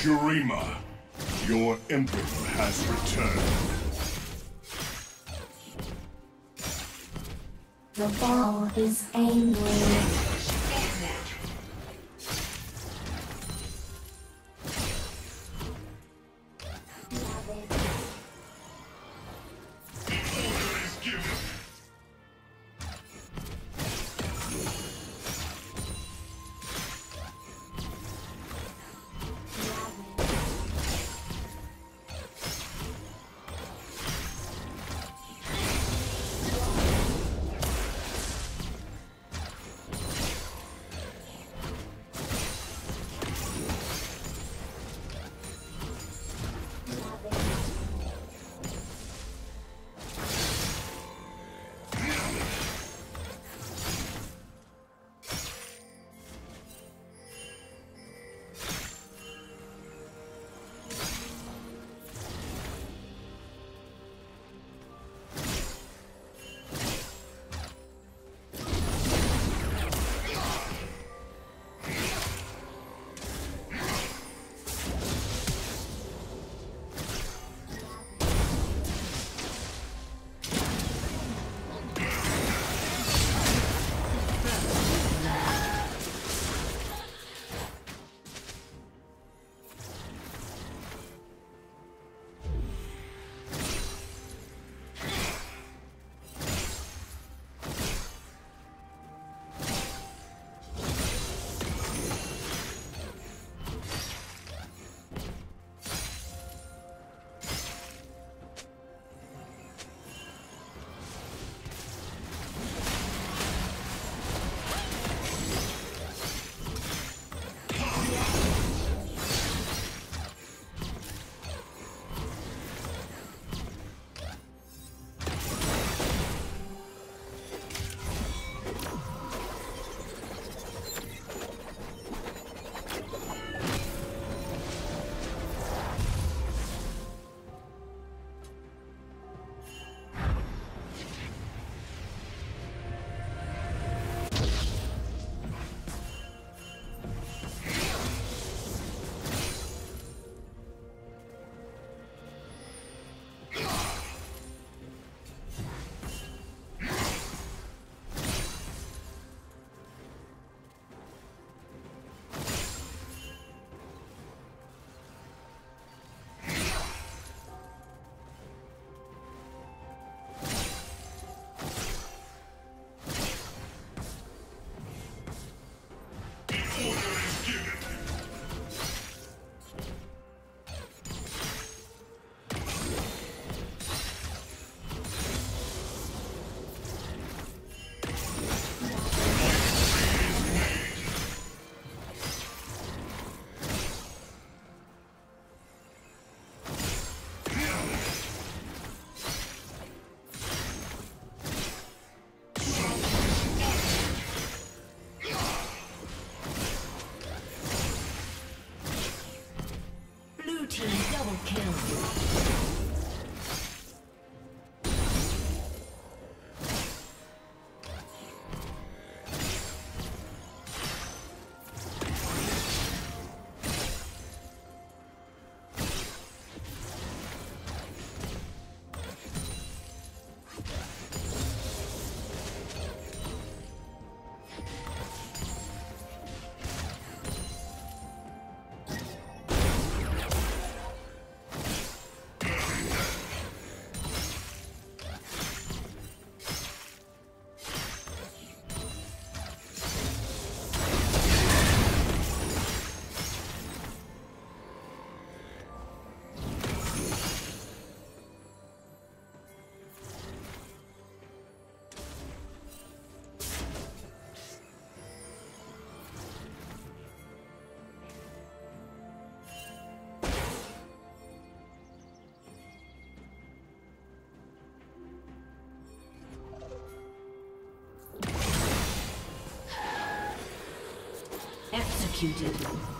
Shurima, your Emperor has returned. The ball is angry. kill. Executed.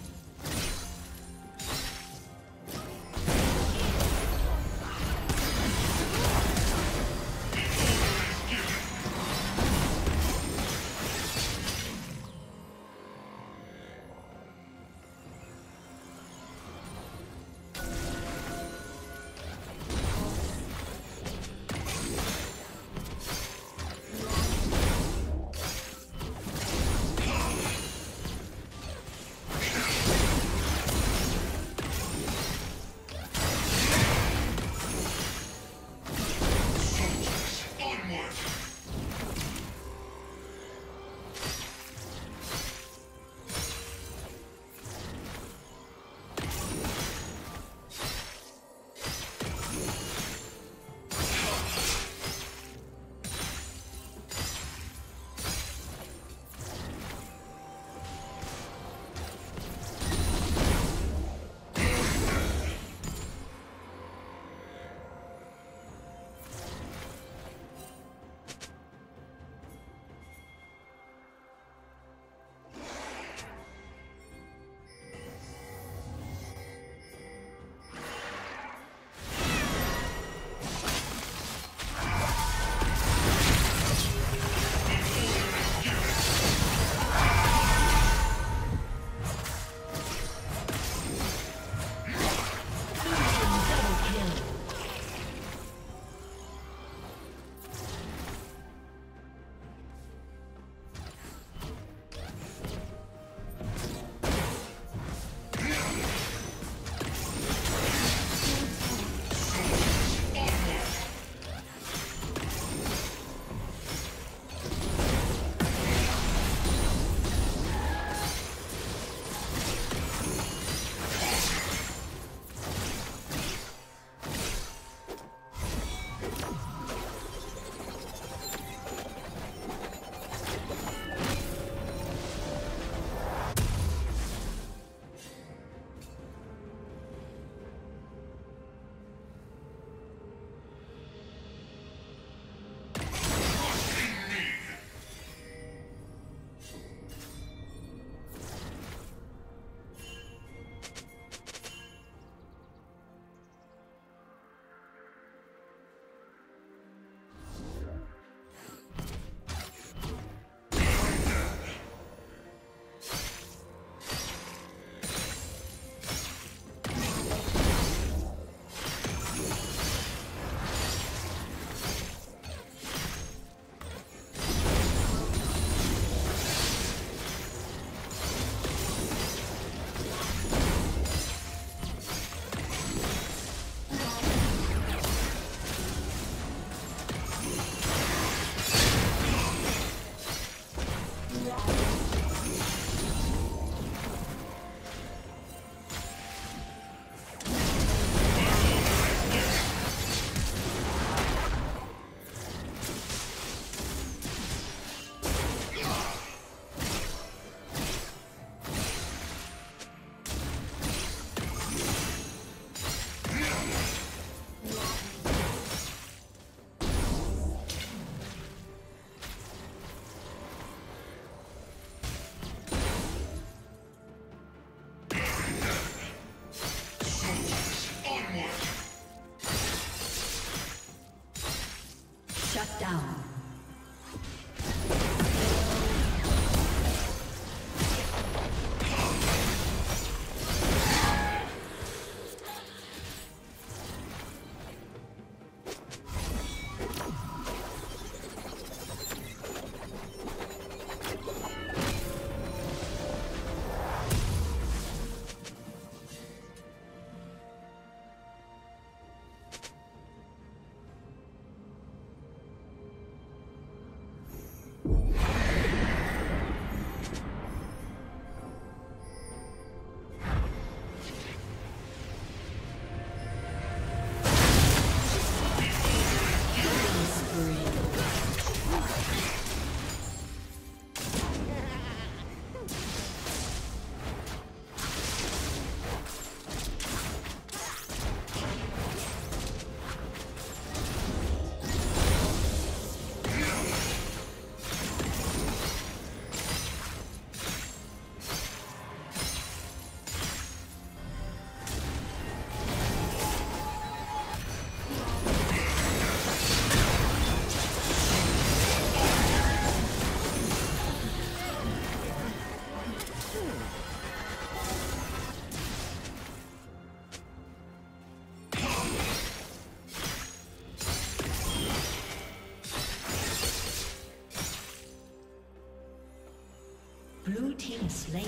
Blue team slain.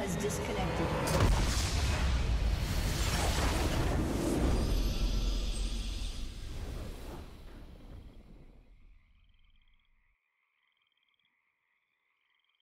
Has disconnected.